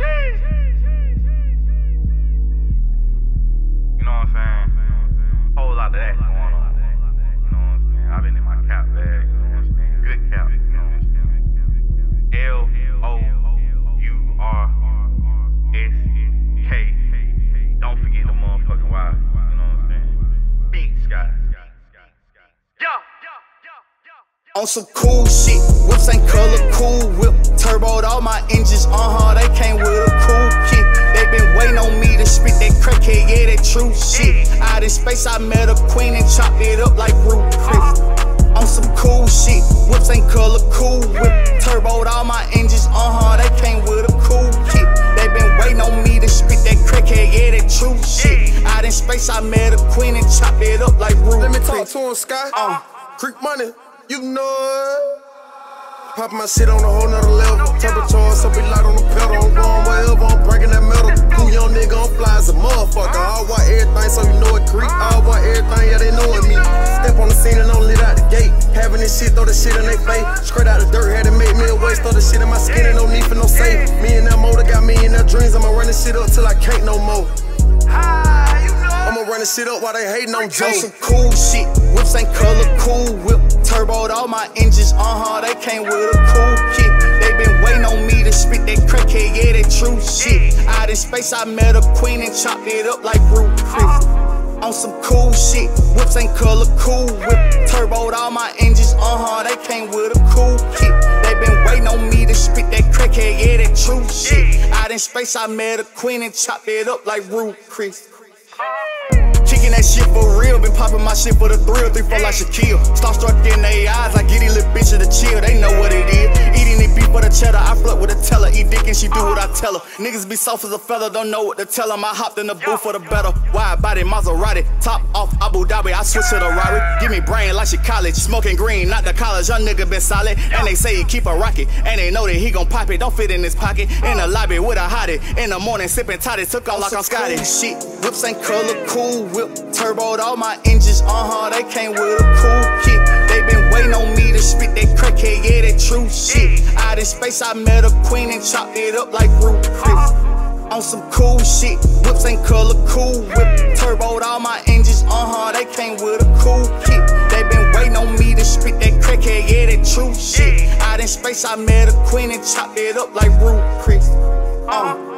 You know what I'm saying? Whole lot of that going on. You know what I'm saying? I've been in my cap bag. You know what I'm saying? Good cap. You know what I'm saying? L O U R S K. Don't forget the motherfucking Y. You know what I'm saying? Big sky. On some cool shit, whips ain't color cool whip. Turboed all my engines, uh huh, true shit. Out in space, I met a queen and chopped it up like Ruth Chris. On some cool shit, whips ain't color cool whip. Turboed all my engines, uh huh, they came with a cool kit. They been waiting on me to spit that crackhead, yeah, that true shit. Out in space, I met a queen and chopped it up like Ruth Let me talk Chris. to him, Sky. Uh, Creek money, you know it. Pop my shit on a whole nother level. Temperature, so be light on the pedal. I'm going wherever, I'm breaking that metal. Cool young nigga, everything, so you know it creep. I want everything, yeah, they knowin' me. Step on the scene and don't lit out the gate. Having this shit, throw the shit in they face. Straight out the dirt, had to make me a waste. Throw the shit in my skin and no need for no safe. Me and that motor got me in their dreams. I'ma run this shit up till I can't no more. I'ma run this shit up while they hating on Joe. Some cool shit, whips ain't color cool whip. Turboed all my engines, uh huh, they came with a Out in space, I met a queen and chopped it up like Ruth Chris. On some cool shit, whips ain't color cool whip. Turboed all my engines, uh huh, they came with a cool kit. They been waiting on me to spit that crackhead, yeah, that true shit. Out in space, I met a queen and chopped it up like Ruth Chris. That shit for real, been popping my shit for the thrill, three four like Shaquille. Starstruck in their eyes, I get these little bitches to chill, they know what cheddar, I flirt with a teller, eat dick and she do what I tell her. Niggas be soft as a feather, don't know what to tell them. I hopped in the booth for the better. Wide body Maserati, top off Abu Dhabi, I switch to the Rari. Give me brain like she college, smoking green, not the college. Young nigga been solid, and they say he keep a rocket, and they know that he gon' pop it. Don't fit in his pocket. In the lobby with a hottie, in the morning sipping toddy, took off like I'm Scotty. Shit, whips ain't color cool whip. Turboed all my engines, uh huh, they came with a cool kit. They been waiting on me to spit that crackhead, yeah, that true shit. In space, I met a queen and chopped it up like Chris. On some cool shit, whips ain't color cool whip. Turboed all my engines, uh huh, they came with a cool kit. They been waiting on me to spit that crackhead, yeah, that true shit. Out in space, I met a queen and chopped it up like Ruth Chris. Uh.